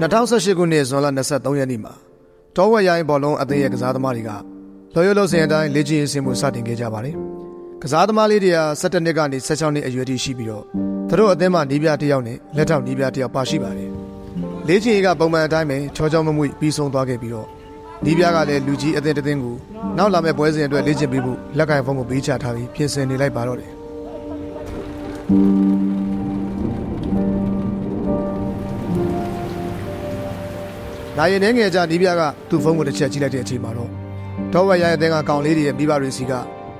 2018ခုနှစ်ဇွန်လ23ရက်နေ့မှာတောဝက်ရိုင်းဘောလုံးအသင်းရဲ့ကစားသမားတွေကလော်ရလို့စင်အတိုင်းလေ့ကျင့်ရေးဆင်မှုစတင်ခဲ့ကြပါတယ်။ကစားသမားလေးတွေက17နှစ်ကနေ16နှစ်အရွယ်ထိရှိပြီးတော့သူတို့အသင်းမှာနီးပြတစ်ယောက်နဲ့လက်ထောက်နီးပြတစ်ယောက်ပါရှိပါတယ်။လေ့ကျင့်ရေးကပုံမှန်အတိုင်းပဲချောချောမမွေ့ပြီးဆုံးသွားခဲ့ပြီးတော့နီးပြကလည်းလူကြီးအသင်းတစ်သင်းကိုနောက်လာမယ့်ပွဲစဉ်အတွက်လေ့ကျင့်ပေးဖို့လက်ကင်ဖုန်းကိုပေးချထားပြီးပြင်ဆင်နေလိုက်ပါတော့တယ်။ နိုင်ရင်ငယ်ကြနီးပြကသူ့ဖုန်းကိုတစ်ချက်ကြည့်လိုက်တဲ့အချိန်မှာတော့တော့ဝက်ရိုင်းအသင်းကကောင်လေးတွေရဲ့မိဘတွေစီက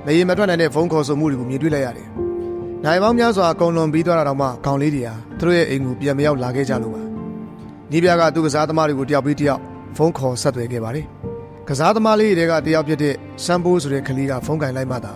မရေမထွက်နိုင်တဲ့ဖုန်းခေါ်ဆိုမှုတွေကိုမြင်တွေ့လိုက်ရတယ်။နိုင်ပေါင်းများစွာအကုန်လုံးပြီးသွားတာတော့မှကောင်လေးတွေဟာသူတို့ရဲ့အိမ်ကိုပြန်မရောက်လာခဲ့ကြလို့ပါ။နီးပြကသူ့ကစားသမားတွေကိုတယောက်ပြီးတယောက်ဖုန်းခေါ်ဆက်သွယ်ခဲ့ပါတယ်။ကစားသမားလေးတွေကတယောက်ဖြစ်တဲ့စမ်ပိုးဆိုတဲ့ကလေးကဖုန်းကင်လိုက်မှသာ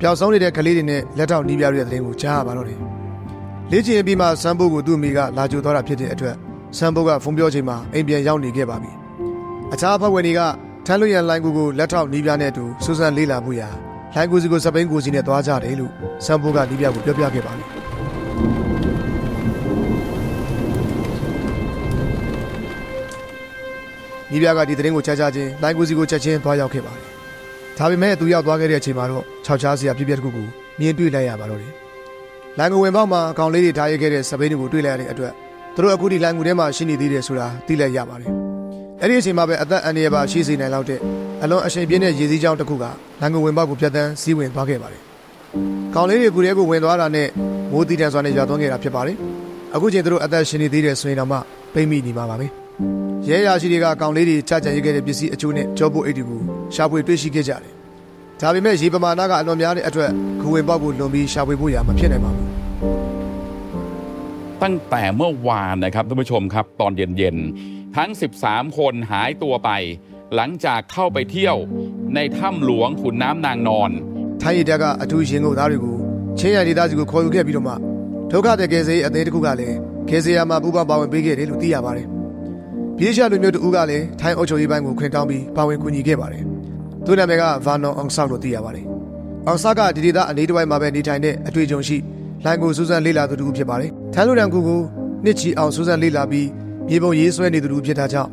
ပျောက်ဆုံးနေတဲ့ကလေးတွေနဲ့လက်ထောက်နီးပြတွေရဲ့သတင်းကိုကြားရပါတော့တယ်။လေ့ကျင့်ပြီးမှစမ်ပိုးကိုသူ့အမိကလာကြိုသွားတာဖြစ်တဲ့အတွက် စမ်ပိုးကဖုန်းပြောချိန်မှာအိမ်ပြန်ရောက်နေခဲ့ပါပြီ။အခြားအဖွဲ့ဝင်တွေကထမ်းလွှရန်လိုင်းကူကိုလက်ထောက်နီးပြနဲ့အတူစူးစမ်းလေ့လာမှုရာလိုင်းကူစီကိုစပိန်ကူစီနဲ့တွားကြတယ်လို့စမ်ပိုးကနီးပြကိုပြောပြခဲ့ပါလိမ့်နီးပြကဒီသတင်းကိုကြားကြချင်းလိုင်းကူစီကိုချက်ချင်းတွားရောက်ခဲ့ပါတယ်။ဒါပေမဲ့သူရောက်သွားခဲ့တဲ့အချိန်မှာတော့ခြောက်ချားစရာပြည့်ပြည့်တစ်ခုကိုမြင်တွေ့လိုက်ရပါတော့တယ်။လိုင်းကူဝင်ပေါက်မှာအကောင်လေးတွေထားရခဲ့တဲ့စပိန်တွေကိုတွေ့လိုက်ရတဲ့အတွက် သူတို့အခုဒီလိုင်းကူထဲမှာရှိနေသေးတယ်ဆိုတာသိလိုက်ရပါတယ်။အဲ့ဒီအချိန်မှာပဲအသက်အန္တရာယ်ပါရှိစေနိုင်လောက်တဲ့အလွန်အရှိန်ပြင်းတဲ့ရေစည်းကြောင်းတစ်ခုကလိုင်းကူဝင်ပေါက်ကိုဖျက်ဆီးစီးဝင်သွားခဲ့ပါတယ်။ကောင်လေးတွေကိုရဲကိုဝင်သွားတာနဲ့မိုးတီတန်စွာနဲ့ရွာသွန်းခဲ့တာဖြစ်ပါတယ်။အခုချိန်သူတို့အသက်ရှင်နေသေးတယ်ဆိုရင်တော့မှပိတ်မိနေမှာပါပဲ။ရဲရရှိတွေကကောင်လေးတွေချကြရခဲ့တဲ့ပစ္စည်းအချို့နဲ့ကြောပုတ်အိတ်တွေကိုရှာဖွေတွေ့ရှိခဲ့ကြတယ်။ဒါပေမဲ့ရေပမာဏကအလွန်များတဲ့အတွက်ခဝင်ပေါက်ကိုလွန်ပြီးရှာဖွေဖို့ရမဖြစ်နိုင်ပါဘူး ตั้งแต่เมื่อวานนะครับท่านผู้ชมครับ ตอนเย็นๆ ทั้ง 13 คนหายตัวไป หลังจากเข้าไปเที่ยวในถ้ำหลวงขุนน้ำนางนอน ။ထိုင်းရတက်ကအထူးရင်ကုန်သားတွေကိုချင်းရဒေသကြီးကိုခေါ်ယူခဲ့ပြီးတော့မှဒုက္ခတဲ့ကယ်ဆယ်ရေးအသေးတစ်ခုကလည်းကယ်ဆယ်ရမှာပူပေါင်းပါဝင်ပေးခဲ့တယ်လို့သိရပါတယ်။ပြည်ရှာလူမျိုးတဦးကလည်းထိုင်းအုပ်ချုပ်ရေးပိုင်းကိုခွင့်တောင်းပြီးပါဝင်ကူညီခဲ့ပါတယ်။သူ့နာမည်ကဗာနော်အောင်ဆောက်လို့သိရပါတယ်။အောင်ဆောက်ကဒီဒေသအနေတစ်ဝိုက်မှာပဲနေထိုင်တဲ့အတွေ့အကြုံရှိလိုင်းကိုစူးစမ်းလေ့လာသူတူဖြစ်ပါတယ်။ ထိုင်းလူရန်ကူကိုနှစ်ချီအောင်စူးစမ်းလေ့လာပြီးမြေပုံရေးဆွဲနေသူတူဖြစ်တာကြောင့်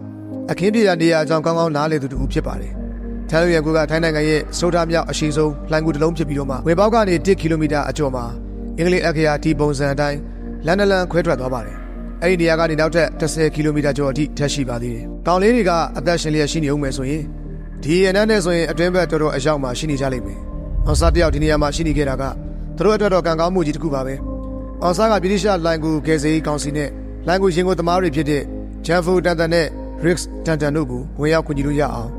အခင်းပြရနေရာအကြောင်းကောင်းကောင်းနားလည်သူတူဖြစ်ပါတယ်။ထိုင်းလူရန်ကူကထိုင်းနိုင်ငံရဲ့စိုးထားမြောက်အရှိဆုံးလိုင်းကူတစ်လုံးဖြစ်ပြီးတော့မှဝေပေါက်ကနေ1ကီလိုမီတာအကျော်မှာအင်္ဂလိပ်အခရာဒီပုံစံအတိုင်းလန်ဒလန်ခွဲထွက်သွားပါတယ်။အဲ့ဒီနေရာကနေနောက်ထပ်10ကီလိုမီတာကျော်အထိထပ်ရှိပါသေးတယ်။တောင်လေးတွေကအသက်ရှင်လျက်ရှိနေဦးမယ်ဆိုရင်ဒီရန်နဲ့ဆိုရင်အတွင်းဘက်တော်တော်အရောက်မှာရှိနေကြလိမ့်မယ်။အောင်စားတယောက်ဒီနေရာမှာရှိနေခဲ့တာကသူတို့အတွက်တော့ကံကောင်းမှုကြီးတစ်ခုပါပဲ။ အောင်စားကပြည်ရှာလိုင်းကူကယ်ဆယ်ရေးကောင်စီနဲ့လိုင်းကူရင်ကိုသမားတွေဖြစ်တဲ့ဂျန်ဖူတန်တန်နဲ့ Rix တန်တန်တို့ကိုဝင်ရောက်ကူညီလို့ရအောင်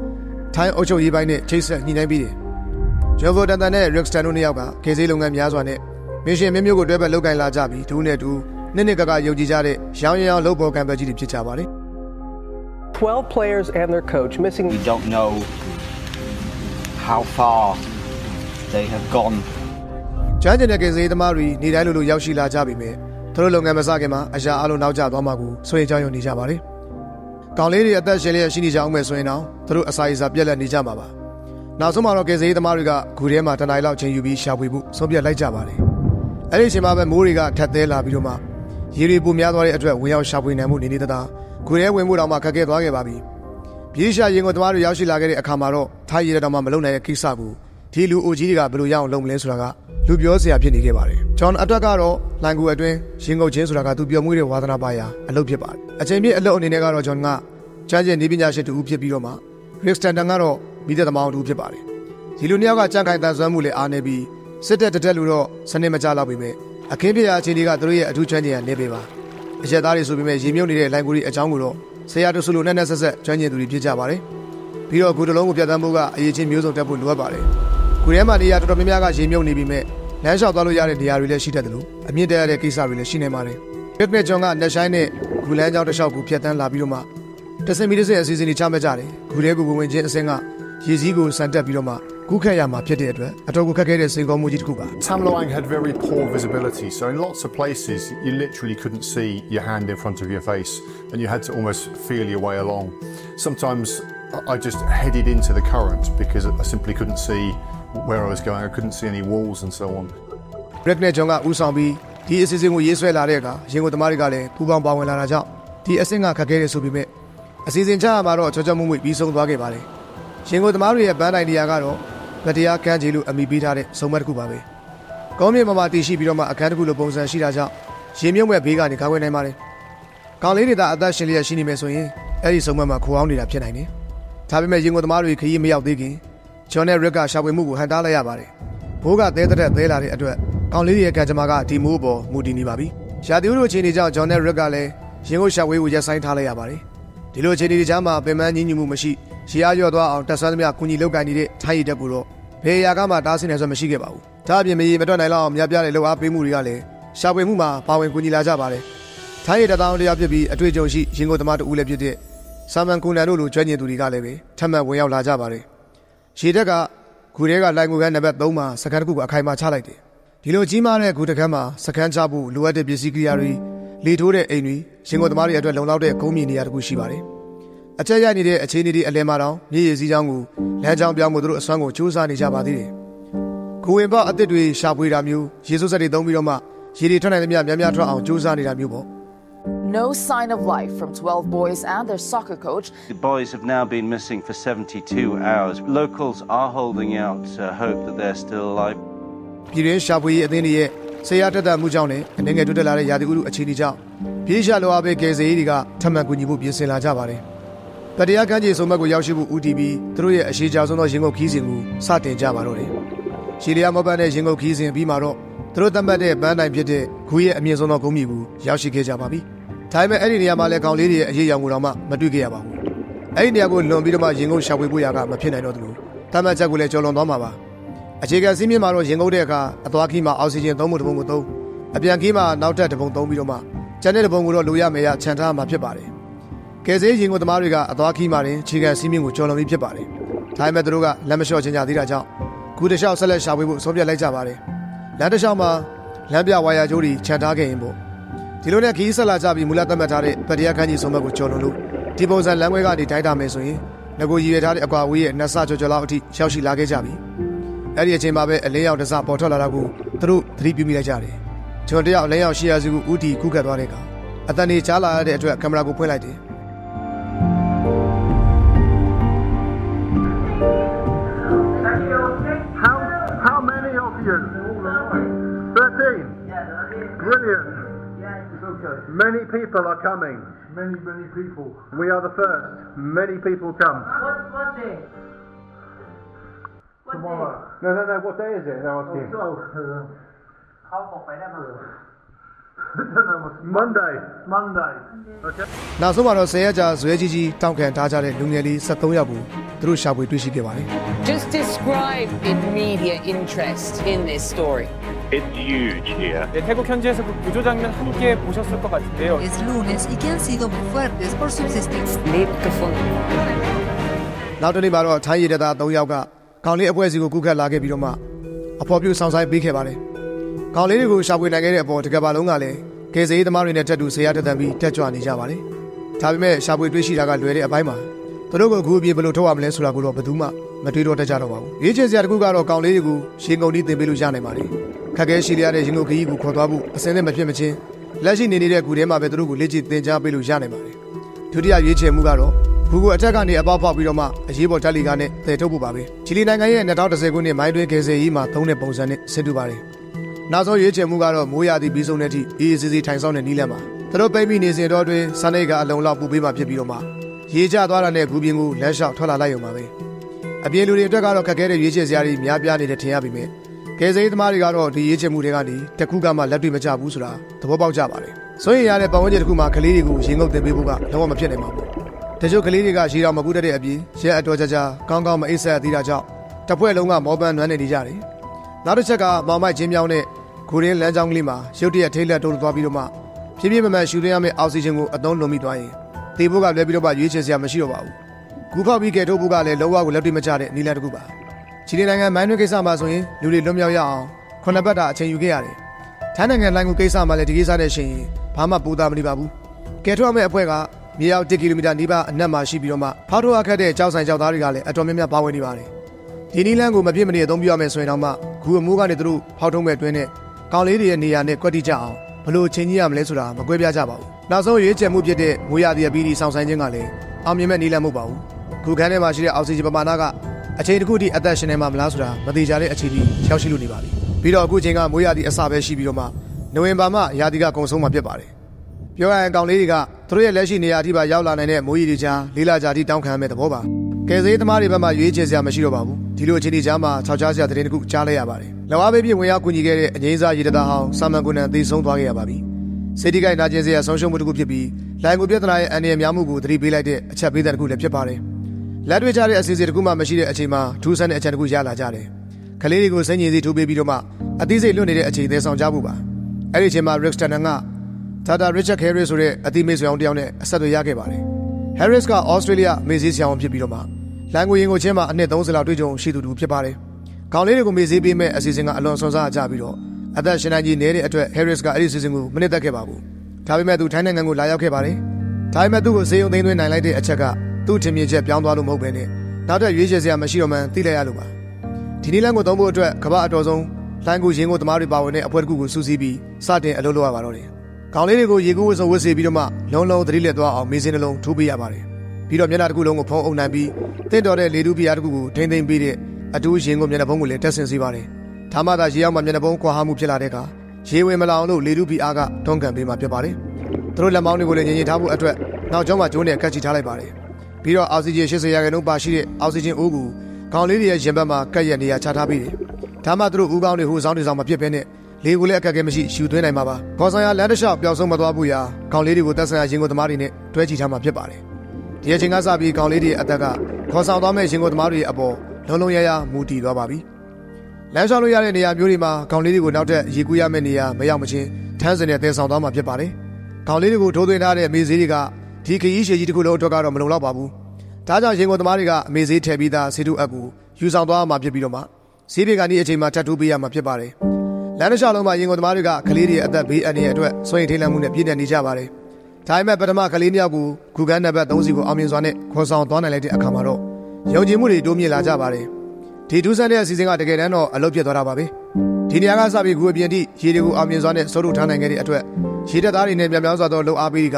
ထိုင်းအုပ်ချုပ်ရေးပိုင်းနဲ့ချိတ်ဆက်ညှိနှိုင်းပြီးတယ်။ဂျိုဗိုတန်တန်နဲ့ Rixton တို့နှစ်ယောက်ကကေဆေးလုပ်ငန်းများစွာနဲ့မရှင်မျိုးမျိုးကိုတွဲဘက်လုပ်ကိုင်လာကြပြီးဒူးနဲ့ဒူးနှစ်နှစ်ကကယုံကြည်ကြတဲ့ရောင်းရအောင်လုပ်ပေါ်ကံပဲကြီးတွေဖြစ်ကြပါတယ်12 players and their coach missing We don't know how far they have gone. ။ ကျန်းကျင်တဲ့ကေဆေးသမားတွေနေတိုင်းလိုလိုရောက်ရှိလာကြပြီမဲ့သူတို့လုပ်ငန်းမစခင်မှာအရာအလုံးနောက်ကျသွားမှကိုဆွေးကြောင်းယုံနေကြပါတယ်။ကောင်လေးတွေအသက်ရှင်လျက်ရှိနေကြအောင်မယ်ဆိုရင်တော့သူတို့အစာအစာပြက်လက်နေကြမှာပါ။နောက်ဆုံးမှာတော့ကေဆေးသမားတွေကဂူထဲမှာတနိုင်လောက်ချင်းယူပြီးရှာဖွေဖို့ဆုံးဖြတ်လိုက်ကြပါတယ်။အဲ့ဒီအချိန်မှာပဲမိုးတွေကထက်သေးလာပြီးတော့မှရေတွေပူများသွားတဲ့အတွက်ဝင်ရောက်ရှာဖွေနိုင်မှုနေနေတသာဂူထဲဝင်မှုတော့မှခက်ခဲသွားခဲ့ပါပြီ။ပြေးရှာရင်ကိုသမားတွေရောက်ရှိလာခဲ့တဲ့အခါမှာတော့ထားရည်တော်မှမလုံနိုင်တဲ့ကိစ္စကို ဒီလူအိုကြီးတွေကဘယ်လိုရအောင်လုပ်မလဲဆိုတာကလူပြောစရာဖြစ်နေခဲ့ပါတယ်။ဂျွန်အတွက်ကတော့လိုင်ကူအတွင်းရင်ကုန်ချင်းဆိုတာကသူပြောမှုတဲ့ဝါသနာပါရာအလုပ်ဖြစ်ပါတယ်။အချိန်ပြည့်အလုပ်အနေနဲ့ကတော့ဂျွန်ကကျန်းကျင်နေပညာရှင်တူဦးဖြစ်ပြီးတော့မှ Rick Stanton ကတော့မိသက်သမားတူဖြစ်ပါတယ်။ဒီလူနှစ်ယောက်ကကြံ့ခိုင်တန်ဆွမ်းမှုလည်းအားနေပြီးစစ်တပ်တက်တက်လို့တော့စနစ်မကြတော့ပေမဲ့အခင်းပြရာအခြေအနေကသူတို့ရဲ့အထူးကျွမ်းကျင်ရနေပေပါ။အရက်သားတွေဆိုပေမဲ့ရေမြုပ်နေတဲ့လိုင်ကူတွေအကြောင်းကိုတော့ဆရာတို့ဆိုလို့နဲ့နဲ့ဆက်ဆက်ကျွမ်းကျင်သူတွေဖြစ်ကြပါတယ်။ပြီးတော့ဂူတလုံးကိုပြတ်သန်းဖို့ကအရေးချင်းမျိုးစုံတက်ဖို့လိုအပ်ပါတယ်။ ဂူထဲမှာနေရာတော်တော်များများကရေမြုပ်နေပြီးမဲ့လမ်းလျှောက်သွားလို့ရတဲ့နေရာတွေလည်းရှိတတ်တယ်လို့အမြင့်တက်ရတဲ့ကိစ္စတွေလည်းရှိနေပါတယ်။ပစ်နစ်ဂျွန်ကလက်ဆိုင်နဲ့ဂူလန်းကျောင်းတစ်လျှောက်ကိုဖြတ်တန်းလာပြီးတော့မှတစင်မီတစင်အစီအစဉ်တွေချမှတ်ကြတယ်။ဂူထဲကိုဝင်ဝင်ချင်းအစင်းကရေစည်းကိုစံတက်ပြီးတော့မှကူးခတ်ရမှာဖြစ်တဲ့အတွက်အတော်ကိုခက်ခဲတဲ့စိန်ခေါ်မှုကြီးတစ်ခုပါ Tamloang had very poor visibility, so in lots of places you literally couldn't see your hand in front of your face and you had to almost feel your way along. Sometimes I- I just headed into the current because I simply couldn't see where I was going, I couldn't see any walls and so on. ။ Red နဲ့ John ကဦးဆောင်ပြီးဒီအစီအစဉ်ကိုရေးဆွဲလာတဲ့အခါရင်ကုန်သမားတွေကလည်းပူးပေါင်းပါဝင်လာတာကြောင့်ဒီအဆင့်ကခက်ခဲတယ်ဆိုပေမဲ့အစီအစဉ်ချရမှာတော့ချောချောမွေ့မွေ့ပြီးဆုံးသွားခဲ့ပါတယ်ရှင်ကိုသမားတွေရဲ့ဘန်းတိုင်တရားကတော့ဗတရားကမ်းခြေလို့အမိပေးထားတဲ့စုံမက်တစ်ခုပါပဲကောင်းမြေမှာမှာတည်ရှိပြီးတော့မှအခန်းတစ်ခုလိုပုံစံရှိတာကြောင့်ရေမြုပ်မဲ့ဘေးကနေကာကွယ်နိုင်ပါတယ်ကောင်းလေးတွေသာအသက်ရှင်လျက်ရှိနေမယ်ဆိုရင်အဲ့ဒီစုံမက်မှာခိုးအောင်နေတာဖြစ်နိုင်တယ်ဒါပေမဲ့ရင်ကိုသမားတွေခရီးမရောက်သေးခင် ဂျွန်နဲ့ရစ်ကရှာဖွေမှုကိုဟန်တားလိုက်ရပါတယ်ဘိုးကသဲတဲ့သဲလာတဲ့အတွက်ကောင်းလေးရဲ့ကံကြမ္မာကဒီမိုးပေါ်မူတည်နေပါပြီရာသီဥတုအခြေအနေကြောင့်ဂျွန်နဲ့ရစ်ကလည်းရင်ကိုရှာဖွေကိုရပ်ဆိုင်းထားလိုက်ရပါတယ်ဒီလိုအခြေအနေတွေကြားမှာပင်မညင်းညူမှုမရှိရေအားရော့သွားအောင်တက်ဆန်းသမျှကုညီလောက်ကင်နေတဲ့ထိုင်းရည်တက်ကိုတော့ဘယ်အရာကမှတားဆီးနိုင်စွမ်းမရှိခဲ့ပါဘူးဒါအပြင်မရေမတွက်နိုင်လောက်အောင်များပြားတဲ့လောက်အားပေးမှုတွေကလည်းရှာဖွေမှုမှာပါဝင်ကူညီလာကြပါတယ်ထိုင်းရည်တက်တောင်းတရားဖြစ်ပြီးအတွေ့အကြုံရှိရင်ကိုသမားတူဦးလည်းဖြစ်တဲ့ဆာမန်ကူနန်တို့လိုကျွမ်းကျင်သူတွေကလည်းပဲထပ်မံဝင်ရောက်လာကြပါတယ် ရေတက်ကဂူထဲကလိုင်ငူကန်းနံပါတ်3မှာစကန်တစ်ခုကိုအခိုင်အမာချလိုက်တယ်ဒီလိုကြီးမားတဲ့ဂူတစ်ခန်းမှာစကန်ချဖို့လိုအပ်တဲ့ပစ္စည်းကိရိယာတွေလေထိုးတဲ့အိမ်တွေရင်ကုန်သမားတွေအတွက်လုံလောက်တဲ့ကုန်းမြေနေရာတစ်ခုရှိပါတယ်။အကြက်ရိုက်နေတဲ့အခြေအနေတွေအလဲမှာတော့မြေရည်စည်းချောင်းကိုလမ်းကြောင်းပြောင်းဖို့သူတို့အစွမ်းကိုစူးစမ်းနေကြပါသေးတယ်။ဂူဝင်ပေါက်အသစ်တွေရှာဖွေတာမျိုးရေစိုးစက်တွေသုံးပြီးတော့မှရေတွေထွက်နိုင်သမျှများများထွက်အောင်စူးစမ်းနေတာမျိုးပေါ့ No sign of life from 12 boys and their soccer coach. The boys have now been missing for 72 hours. Locals are holding out uh, hope that they're still alive. ။ပြည်ရင်းရှာဖွေရေးအသင်းတွေရဲ့ဆရာတက်တက်မှုကြောင့်လည်းအနေငယ်တွေ့တက်လာတဲ့ရာသီဥတုအခြေအနေကြောင့်ပြေးရှာလိုအားပေးကယ်ဆယ်ရေးတွေကထပ်မံကူညီဖို့ပြင်ဆင်လာကြပါတယ်။တတရားကမ်းခြေစုံမက်ကိုရောက်ရှိဖို့ဦးတည်ပြီးသူတို့ရဲ့အရှိကြဆုံးသောရင်ကုန်ခီးစဉ်ကိုစတင်ကြပါတော့တယ်။ရှီလီယာမောပန်တဲ့ရင်ကုန်ခီးစဉ်ပြီးမှတော့သူတို့သတ်မှတ်တဲ့ပန်းတိုင်ဖြစ်တဲ့ဂူရဲ့အမြင့်ဆုံးသောဂုံးမြေကိုရောက်ရှိခဲ့ကြပါပြီ။ ဒါပေမဲ့အဲ့ဒီနေရာမှာလည်းကောင်လေးတွေရဲ့အရေးရောင်ကိုတော့မှမတွေ့ခဲ့ရပါဘူး။အဲ့ဒီနေရာကိုလွန်ပြီးတော့မှရင်ကုန်ရှာဖွေဖို့ရာကမဖြစ်နိုင်တော့သလိုသတ်မှတ်ချက်ကိုလည်းကျော်လွန်သွားမှာပါ။အခြေခံစည်းမျဉ်းမှာတော့ရင်ကုန်တဲ့အခါအသွားခီးမှာအောက်ဆီဂျင်သုံးဖို့တစ်ပုံကိုသုံးအပြန်ခီးမှာနောက်ထပ်တစ်ပုံသုံးပြီးတော့မှကျန်တဲ့တစ်ပုံကိုတော့လိုရမယ်ရခြံထားမှာဖြစ်ပါတယ်။ကယ်ဆယ်ရင်ကုန်သမားတွေကအသွားခီးမှာတင်အခြေခံစည်းမျဉ်းကိုကျော်လွန်ပြီးဖြစ်ပါတယ်။ဒါပေမဲ့သူတို့ကလက်မလျှော့ချင်ကြသေးတာကြောင့်ခုတစ်လျှောက်ဆက်လက်ရှာဖွေဖို့ဆုံးဖြတ်လိုက်ကြပါတယ်။လမ်းတစ်လျှောက်မှာလမ်းပြဝါယာကြိုးတွေခြံထားခဲ့ရင်ပေါ့ ဒီလိုနဲ့ခီးဆက်လာကြပြီးမူလသတ်မှတ်ထားတဲ့ပတရားခန်းကြီးဆုံးမက်ကိုကျော်လွန်လို့ဒီပုံစံလမ်းခွဲကနေတိုင်းတာမယ်ဆိုရင်ငကိုရည်ရထားတဲ့အကွာဝေးရဲ့နှစ်ဆကျော်ကျော်လောက်အထိရောက်ရှိလာခဲ့ကြပြီ။အဲ့ဒီအချိန်မှာပဲအလင်းရောက်တစပေါ်ထွက်လာတာကိုသူတို့သတိပြုမိလိုက်ကြတယ်။ကျွန်တော်တယောက်အလင်းရောက်ရှီယာစုကိုဦးတီကူးကတ်သွားတဲ့အခါအတန်နေချားလာရတဲ့အတွက်ကင်မရာကိုဖွင့်လိုက်တယ် How, how many of you? 13. Brilliant. Many people are coming. Many, many people. We are the first. Many people come. What, what day? What Tomorrow. day? No, no, no. What day is it? They're asking. Oh, เขาบอกไปได้มั้ง Monday. Monday. Okay. ။နောက်ဆုံးမှာတော့10ရက်ကြာဇွဲကြီးကြီးတောင်းခံထားကြတဲ့လူငယ်လေး73ယောက်ကိုသူတို့ရှာဖွေတွေ့ရှိခဲ့ပါတယ် Just describe the media interest in this story. It's huge here. 네, 태국 현지에서 그 구조 장면 함께 보셨을 것 같은데요. Es lunes y que han sido muy fuertes por subsistir. Lebt gefunden. ။နောက်တစ်နေ့မှာတော့ထိုင်းရည်တပ်သား3ယောက်ကကောင်လေးအဖွဲ့အစည်းကိုကူးကတ်လာခဲ့ပြီးတော့မှအဖော်ပြဆောင်ဆိုင်ပေးခဲ့ပါတယ်။ ကောင်လေးတွေကိုရှာဖွေနိုင်ခဲ့တဲ့အပေါ်တကယ်ပါလုံးကလည်းကယ်ဆယ်ရေးသမားတွေနဲ့တက်တူဆရာတက်တန်ပြီးတက်ကြွနေကြပါတယ်။ဒါပေမဲ့ရှာဖွေတွေ့ရှိတာကလွယ်တဲ့အပိုင်းမှာသူတို့ကဂူအပြေဘယ်လိုထုတ်ရမလဲဆိုတာကိုတော့ဘယ်သူမှမတွေးတော့တတ်ကြတော့ပါဘူး။ရေးချင်စရာတစ်ခုကတော့ကောင်လေးတွေကိုရှင်ကုန်တီးတင်ပေးလို့ရနိုင်ပါတယ်။ခက်ခဲရှိလျက်တဲ့ရင်ကုန်ခရီးကိုခေါ်သွားဖို့အစင်းနဲ့မဖြစ်မချင်းလက်ရှိနေနေတဲ့ဂူထဲမှာပဲသူတို့ကိုလေ့ကျင့်သင်ကြားပေးလို့ရနိုင်ပါတယ်။ဒုတိယရွေးချယ်မှုကတော့ဂူကိုအထက်ကနေအပေါက်ပေါက်ပြီးတော့မှအရေးပေါ်တက်လီကနဲ့တည်ထုတ်ဖို့ပါပဲ။ချီလီနိုင်ငံရဲ့2010ခုနှစ်မိုင်းတွင်းကယ်ဆယ်ရေးမှာသုံးတဲ့ပုံစံနဲ့ဆင်တူပါတယ်။ နောက်ဆုံးရွေးချယ်မှုကတော့မိုးရာသီပြီးဆုံးတဲ့အထိအေးအေးဆေးဆေးထိုင်ဆောင်တဲ့နီးလန်းပါ။သူတို့ပိတ်မိနေစဉ်တော့အတွင်းစနေကအလုံးလောက်ပူပေးမှဖြစ်ပြီးတော့မှရေကျသွားတာနဲ့ဂူပြင်းကိုလမ်းလျှောက်ထွက်လာလိုက်ရုံပါပဲ။အပြင်လူတွေအတွက်ကတော့ခက်ခဲတဲ့ရွေးချယ်စရာတွေများပြားနေတဲ့ထင်ရပြီမဲ့ကယ်ဆယ်ရေးသမားတွေကတော့ဒီရွေးချယ်မှုတွေကနေတစ်ခုကမှလက်တွေ့မကျဘူးဆိုတာသဘောပေါက်ကြပါတယ်။ဆိုရင်ရတဲ့ပတ်ဝန်းကျင်တစ်ခုမှာကလေးတွေကိုရင်ငုပ်တင်ပေးဖို့ကလုံးဝမဖြစ်နိုင်ပါဘူး။တချို့ကလေးတွေကရေတော်မကူတတ်တဲ့အပြင်ရဲအတော်ကြကြကောင်းကောင်းမအိပ်ဆက်သေးတာကြောင့်တစ်ဖွဲ့လုံးကမောပန်းနွမ်းနေနေကြတယ်။ နောက်တစ်ချက်ကမောင်မိုက်ချင်းမြောင်းတဲ့ဂူရင်းလမ်းကြောင်းကလေးမှာရုတ်တရက်ထိတ်လက်တိုးသွားပြီးတော့မှဖြည်းဖြည်းမမှန်ရှူရင်းရမယ့်အောက်ဆီဂျင်ကိုအသုံးလုံးမိသွားရင်သေဖို့ကလွဲပြီးတော့မှရွေးချယ်စရာမရှိတော့ပါဘူး။ဂူဖောက်ပြီးကဲထုတ်ဖို့ကလည်းလုံးဝကိုလက်တွေ့မကျတဲ့နီလန်တစ်ခုပါ။ချီလီနိုင်ငံမိုင်းနွေကိစ္စမှာဆိုရင်လူတွေလွတ်မြောက်ရအောင်ခုနှစ်ပတ်တာအချိန်ယူခဲ့ရတယ်။ထိုင်းနိုင်ငံလိုင်းကူကိစ္စမှာလည်းဒီကိစ္စနဲ့ရှင်ရင်ဘာမှပူတာမနေပါဘူး။ကဲထုတ်ရမယ့်အဖွဲ့ကမြေရောက်1ကီလိုမီတာနီးပါးအနက်မှာရှိပြီးတော့မှဖောက်ထုတ်အခက်တဲ့ကြောက်ဆိုင်ကြောက်သားတွေကလည်းအတော်များများပါဝင်နေပါတယ်။ ဒီနီလန်ကိုမပြည့်မနေအသုံးပြုရမယ်ဆိုရင်တော့မှဂူအမိုးကနေသူတို့ဖောက်ထုတ်မဲ့တွင်းနဲ့ကောင်လေးတွေရဲ့နေရာနဲ့ကွက်တိကြအောင်ဘလို့ချင်းကြီးရမလဲဆိုတာမကွဲပြားကြပါဘူးနောက်ဆုံးရွေးချယ်မှုဖြစ်တဲ့ငွေရသည်အပီးဒီဆောင်ဆိုင်ခြင်းကလည်းအောင်မြင်မဲ့နည်းလမ်းမဟုတ်ပါဘူးခုခန်းထဲမှာရှိတဲ့အောက်ဆီဂျင်ပမာဏကအချိန်တစ်ခုထိအသက်ရှင်နေမှာမလားဆိုတာမသေးကြတဲ့အခြေအနေရောက်ရှိလို့နေပါပြီပြီးတော့အခုချိန်ကမိုးရသည်အစပဲရှိပြီးတော့မှနိုဝင်ဘာမှရာသီကကုန်ဆုံးမှာဖြစ်ပါတယ်ပြောရရင်ကောင်လေးတွေကသူတို့ရဲ့လက်ရှိနေရာအထိပါရောက်လာနိုင်တဲ့မိုးရီတွေကြားလေးလာကြတိတောင်းခံမဲ့သဘောပါ ကယ်ဆယ်ရေးသမားတွေဘက်မှရွေးချယ်စရာမရှိတော့ပါဘူးဒီလိုအခြေအနေကြားမှာခြောက်ချားစရာသတင်းတစ်ခုကြားလိုက်ရပါတယ်လောအားပေးပြဝင်ရောက်ကူညီခဲ့တဲ့အငိမ့်စားရေတသားဟောင်းဆာမန်ကွန်နန်သေဆုံးသွားခဲ့ရပါပြီစေတီကိုင်နာကျင်စရာဆုံးရှုံးမှုတစ်ခုဖြစ်ပြီးလိုင်ကိုပြဿနာရဲ့အန္တရာယ်များမှုကိုသတိပေးလိုက်တဲ့အချက်ပေးတဲ့တစ်ခုလည်းဖြစ်ပါတယ်လက်တွေ့ကြတဲ့အစီအစဉ်တစ်ခုမှမရှိတဲ့အချိန်မှာထူးဆန်းတဲ့အချက်တစ်ခုရလာကြတယ်ကလေးတွေကိုစိတ်ညစ်စီထိုးပေးပြီးတော့မှအသေးစိတ်လွတ်နေတဲ့အချိန်သေးဆောင်ကြဖို့ပါအဲ့ဒီအချိန်မှာ Rick Stanton က Tata Richard Harris ဆိုတဲ့အတိမိတ်ဆွေအောင်တယောက်နဲ့အဆက်အသွယ်ရခဲ့ပါတယ် Harris က Australia မေ့ဆေးဆရာဝန်ဖြစ်ပြီးတော့မှလိုင်ကိုရင်ကိုချင်းမှာအနှစ်30လောက်တွေ့ကြုံရှိသူတူဖြစ်ပါတယ်ခေါင်းလေးတွေကိုမေ့ဆေးပေးမဲ့အစီအစဉ်ကအလွန်ဆွန်စားကြပြီးတော့အသက်ရှင်နိုင်ကြီးနေတဲ့အတွက် Harris ကအဲ့ဒီအစီအစဉ်ကိုမနစ်သက်ခဲ့ပါဘူးဒါပေမဲ့သူထိုင်းနိုင်ငံကိုလာရောက်ခဲ့ပါတယ်ဒါပေမဲ့သူ့ကိုစေယုံသိမ်းသွင်းနိုင်လိုက်တဲ့အချက်ကသူ့ထင်မြင်ချက်ပြောင်းသွားလို့မဟုတ်ဘဲနဲ့နောက်ထပ်ရွေးချယ်စရာမရှိတော့မှန်းသိလိုက်ရလို့ပါဒီနည်းလမ်းကိုသုံးဖို့အတွက်ကမ္ဘာအတော်ဆုံးလိုင်းကိုရင်းကိုသမားတွေပါဝင်တဲ့အဖွဲ့တစ်ခုကိုစူးစီးပြီးစတင်အလုပ်လုပ်ရပါတော့တယ် ခေါင်းလေးတွေကိုရေကူးဝတ်စုံဝတ်စေပြီးတော့မှလုံးလုံးသတိလက်သွားအောင်မေးစင်းနှလုံးထိုးပေးရပါတယ်ပြီးတော့မျက်နှာတစ်ခုလုံးကိုဖုံးအုပ်နိုင်ပြီးတင့်တော်တဲ့လေတူးပြားတစ်ခုကိုထိမ့်သိမ့်ပေးတဲ့အတူးရင်ကိုမျက်နှာဖုံးကိုလည်းတက်ဆင်စေပါတယ်ဒါမှသာရေအောင်မှမျက်နှာဖုံးကွာဟမှုဖြစ်လာတဲ့အခါရေဝင်မလာအောင်လို့လေတူးပြားကတွန်းကန်ပေးမှဖြစ်ပါတယ်သူတို့လက်မောင်းတွေကိုလည်းငြိမ်ငြိမ်ထားဖို့အတွက်နောက်ကျောင်းမှာကျိုးနဲ့ကတ်ချီထားလိုက်ပါတယ်ပြီးတော့အောက်ဆီဂျင်80ရာခိုင်နှုန်းပါရှိတဲ့အောက်ဆီဂျင်အိုးကိုခေါင်းလေးတွေရဲ့ရင်ဘတ်မှာကတ်ရက်နေရာချထားပြီးတယ်ဒါမှသူတို့ဦးကောင်းတွေဟိုဆောင်တွေဆောင်မဖြစ်ဘဲနဲ့ လေကိုလည်းအခက်အခဲမရှိရှူသွင်းနိုင်မှာပါခေါ်ဆောင်ရလမ်းတစ်လျှောက်ပျောက်ဆုံးမသွားဘူးရာခေါင်းလေးတွေကိုတက်ဆိုင်ရာရင်ကိုသမားတွေနဲ့တွဲချီထားမှာဖြစ်ပါတယ်ဒီအချိန်ကစပြီးခေါင်းလေးတွေအသက်ကခေါ်ဆောင်သွားမဲ့ရင်ကိုသမားတွေအပေါ်လုံးလုံးရရမူတည်သွားပါပြီလမ်းလျှောက်လို့ရတဲ့နေရာမျိုးတွေမှာခေါင်းလေးတွေကိုနောက်ထပ်ရေကူးရမယ့်နေရာမရောက်မချင်းထန်းစင်နဲ့တင်ဆောင်သွားမှာဖြစ်ပါတယ်ခေါင်းလေးတွေကိုထိုးသွင်းထားတဲ့မေးစေးတွေကဒီခရီးရှည်ကြီးတစ်ခုလုံးအတွက်ကတော့မလုံလောက်ပါဘူးဒါကြောင့်ရင်ကုန်သမားတွေကအမေစေးထည့်ပြီးသားဆေးတုအပ်ကိုယူဆောင်သွားမှာဖြစ်ပြီးတော့မှဈေးပြေကနေ့အချိန်မှာထပ်ထိုးပေးရမှာဖြစ်ပါတယ် လမ်းတစ်လျှောက်လုံးမှာရင်ကုန်သမားတွေကကလေးတွေအသက်ဘေးအန္တရာယ်အတွက်စွန့်ရင်ထိတ်လန့်မှုနဲ့ပြည့်နေနေကြပါတယ်ဒါပေမဲ့ပထမကလေးနှစ်ယောက်ကိုဂူကန်းနံပါတ်3စီကိုအောင်မြင်စွာနဲ့ခေါ်ဆောင်သွားနိုင်လိုက်တဲ့အခါမှာတော့ယုံကြည်မှုတွေတိုးမြင့်လာကြပါတယ်ဒီဒူးဆန်တဲ့အစီအစဉ်ကတကယ်တမ်းတော့အလုပ်ပြတ်သွားတာပါပဲဒီနေရာကစပြီးဂူအပြင်ထိရေတွေကိုအောင်မြင်စွာနဲ့စိုးထုတ်ထားနိုင်ခဲ့တဲ့အတွက်ရေတပ်သားတွေနဲ့ပြန်ပြောင်းစွာသောလုံအားပေးက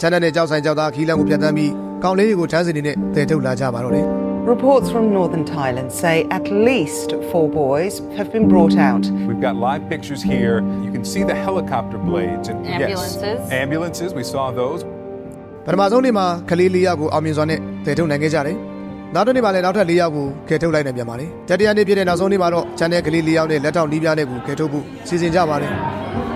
ချမ်းတဲ့နဲ့ကြောက်ဆိုင်ကြောက်သားခီးလန်းကိုပြန်တမ်းပြီးကောင်းလေးတွေကိုထမ်းစင်နေနဲ့တည်ထုတ်လာကြပါတော့တယ် Reports from northern Thailand say at least four boys have been brought out. We've got live pictures here. You can see the helicopter blades and ambulances. Yes, ambulances. We saw those. ပထမဆုံးနေ့မှာကလေးလေးယောက်ကိုအောင်မြင်စွာနဲ့တည်ထုတ်နိုင်ခဲ့ကြတယ်။နောက်တစ်နေ့မှာလည်းနောက်ထပ်၄ယောက်ကိုကယ်ထုတ်လိုက်နိုင်ပြန်ပါတယ်။တတိယနေ့ပြည့်တဲ့နောက်ဆုံးနေ့မှာတော့ချန်တဲ့ကလေး၄ယောက်နဲ့လက်ထောက်နီးပြားနဲ့ကိုကယ်ထုတ်ဖို့စီစဉ်ကြပါတယ်။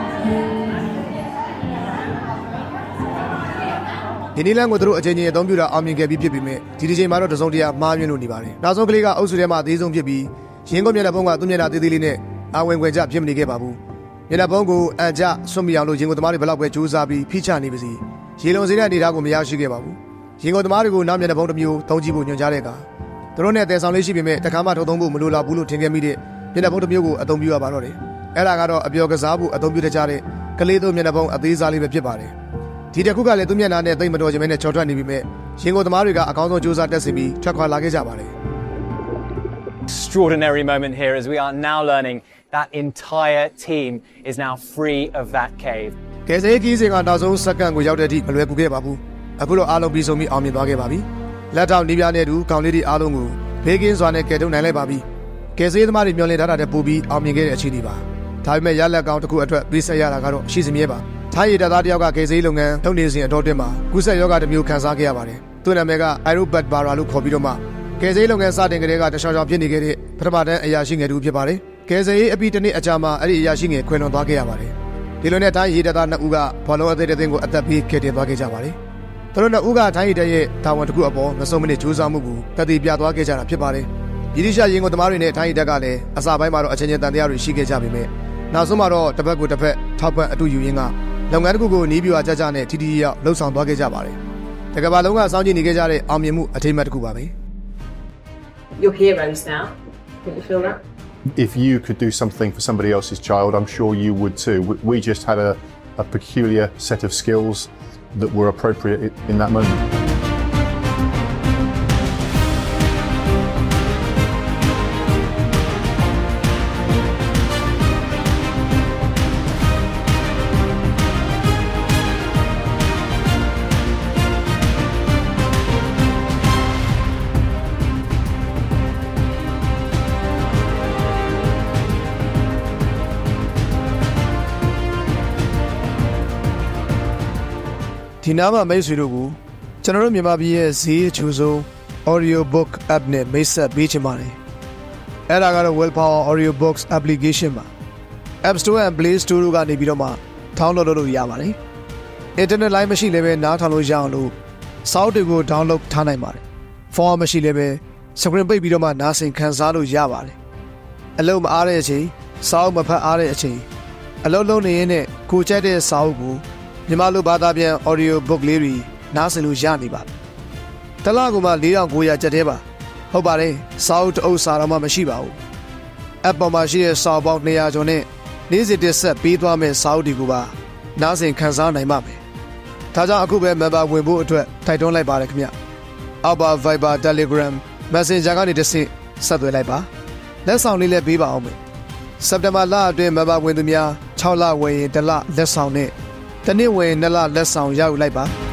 ဒီနေ့လမ်းကိုသူတို့အချိန်ချင်းအသုံးပြုတာအောင်မြင်ခဲ့ပြီးဖြစ်ပေမဲ့ဒီဒီချိန်မှာတော့တစုံတရာမှားယွင်းလို့နေပါတယ်။နောက်ဆုံးကလေးကအုပ်စုထဲမှာအသေးဆုံးဖြစ်ပြီးရင်းကုန်မျက်နှာပုံးကသူ့မျက်နှာသေးသေးလေးနဲ့အဝင်ခွင်ကြဖြစ်မနေခဲ့ပါဘူး။မျက်နှာပုံးကိုအန်ကြဆွတ်မိအောင်လို့ရင်းကုန်သမားတွေဘလောက်ပဲကြိုးစားပြီးဖိချနေပါစီ။ရေလုံစေတဲ့အနေအထားကိုမရရှိခဲ့ပါဘူး။ရင်းကုန်သမားတွေကိုနောက်မျက်နှာပုံးတစ်မျိုးသုံးကြည့်ဖို့ညွှန်ကြားတဲ့အခါသူတို့နဲ့တဲဆောင်လေးရှိပေမဲ့တခါမှထုတ်သုံးဖို့မလိုလားဘူးလို့ထင်ခဲ့မိတဲ့မျက်နှာပုံးတစ်မျိုးကိုအသုံးပြုရပါတော့တယ်။အဲ့ဒါကတော့အပျော်ကစားဖို့အသုံးပြုတဲ့ကြတဲ့ကလေးတို့မျက်နှာပုံးအသေးစားလေးပဲဖြစ်ပါတယ်။ ဒီတစ်ခုကလည်းသူမျက်နှာနဲ့တိတ်မတော်ခြင်းပဲနဲ့ချော်ထွက်နေပြီမဲ့ရင်ကုန်သမားတွေကအကောင်းဆုံးစူးစမ်းတက်စီပြီးထွက်ခွာလာခဲ့ကြပါတယ် Extraordinary moment here as we are now learning that entire team is now free of that cave. ကယ်ဆယ်ရေးကြီးစဉ်ကနောက်ဆုံးစက္ကန့်ကိုရောက်တဲ့အထိမလွယ်ကူခဲ့ပါဘူးအခုတော့အားလုံးပြီးဆုံးပြီးအောင်မြင်သွားခဲ့ပါပြီလက်ထောက်နီးပြားနဲ့တူကောင်လေးတွေအားလုံးကိုဘေးကင်းစွာနဲ့ကယ်ထုတ်နိုင်လိုက်ပါပြီကယ်ဆယ်ရေးသမားတွေမျှော်လင့်ထားတာတဲ့ပိုပြီးအောင်မြင်ခဲ့တဲ့အခြေအနေပါဒါပေမဲ့ရလက်ကောင်တစ်ခုအတွက်ပေးဆက်ရတာကတော့ရှိစမြဲပါ ထိုင်းရည်တပ်သားတယောက်ကကေဆေးလုပ်ငန်းလုပ်နေစဉ်အတော်တွင်မှာကုဆက်ယောဂတစ်မျိုးခံစားခဲ့ရပါတယ်။သူ့နာမည်က Aerobat Bara လို့ခေါ်ပြီးတော့မှကယ်ဆယ်လုပ်ငန်းစတင်ကလေးကတခြားခြားဖြစ်နေခဲ့တဲ့ပထမတန်းအရာရှိငယ်တူဖြစ်ပါတယ်။ကယ်ဆယ်ရေးအပြီးတစ်နှစ်အကြာမှာအဲ့ဒီအရာရှိငယ်ခွင်လွန်သွားခဲ့ရပါတယ်။ဒီလိုနဲ့တိုင်းရည်တပ်သားနှစ်ဦးကဘောလုံးအသေးတဲ့ကိုအသက်ပေးကယ်တင်သွားခဲ့ကြပါတယ်။သူတို့နှစ်ဦးကတိုင်းရည်တပ်ရဲ့တာဝန်တစ်ခုအပေါ်မဆုံးမနစ်ကြိုးစားမှုကိုတတိပြသွားခဲ့ကြတာဖြစ်ပါတယ်။ဗြိတိရှရင်ကိုသမားတွေနဲ့တိုင်းရည်တပ်ကလည်းအစပိုင်းမှာတော့အချင်းချင်းတန်တရားတွေရှိခဲ့ကြပေမဲ့နောက်ဆုံးမှာတော့တစ်ပတ်ကိုတစ်ဖက်ထောက်ပံ့အတူယူရင်းက လုပ်ငန်းတစ်ခုကိုနီးပြွာကြကြနဲ့ထီထီရောက်လှုပ်ဆောင်သွားခဲ့ကြပါတယ်။တကဘာလုံးကစောင့်ကြည့်နေခဲ့ကြတဲ့အောင်မြင်မှုအထိမ်းအမှတ်တစ်ခုပါပဲ Your heroes now. Can you feel that? If you could do something for somebody else's child, I'm sure you would too. We just had a, a peculiar set of skills that were appropriate in that moment. ဒီနားမှာမိတ်ဆွေတို့ကိုကျွန်တော်တို့မြန်မာပြည်ရဲ့ဈေးအချို့ဆုံး audio book app နဲ့မိတ်ဆက်ပေးချင်ပါတယ်အဲ့ဒါကတော့ Willpower Audio Books application ပါ App Store and Play Store တို့ကနေပြီးတော့မှ download လုပ်လို့ရပါတယ် internet line မရှိလည်းပဲနားထောင်လို့ရအောင်လို့ sound တွေကို download ထားနိုင်ပါတယ် form မရှိလည်းပဲ screen ပိတ်ပြီးတော့မှနားဆင်ခံစားလို့ရပါတယ်အလုံးမအားတဲ့အချိန်စာအုပ်မဖတ်အားတဲ့အချိန်အလုံးလုံးနေရင်နဲ့ကိုကြိုက်တဲ့စာအုပ်ကို မြန်မာလိုဘာသာပြန် audio book လေးတွေနားဆင်လို့ရနေပါပြီ။တလားကမှ4900ကျပ်သေးပါ။ဟုတ်ပါတယ်။စာအုပ်တအုပ်စာတော့မှမရှိပါဘူး။ app ပေါ်မှာရှိတဲ့စာအုပ်ပေါင်း200ကျော်နဲ့နေ့စဉ်တစ်ဆက်ပေးသွားမယ့်စာအုပ်တွေကိုပါနားဆင်ခန်းစားနိုင်ပါမယ်။ဒါကြောင့်အခုပဲ member ဝင်ဖို့အတွက်တိုက်တွန်းလိုက်ပါတယ်ခင်ဗျ။ Alpha Viber Telegram Messenger ကနေတစ်ဆင့်ဆက်သွယ်လိုက်ပါ။လက်ဆောင်လေးလည်းပေးပါအောင်မယ်။စက်တင်ဘာလအတွင်း member ဝင်သူများ6လဝယ်ရင်1လလက်ဆောင်နဲ့ တစ်နှစ်ဝယ်ရင်2လလက်ဆောင်ရယူလိုက်ပါ။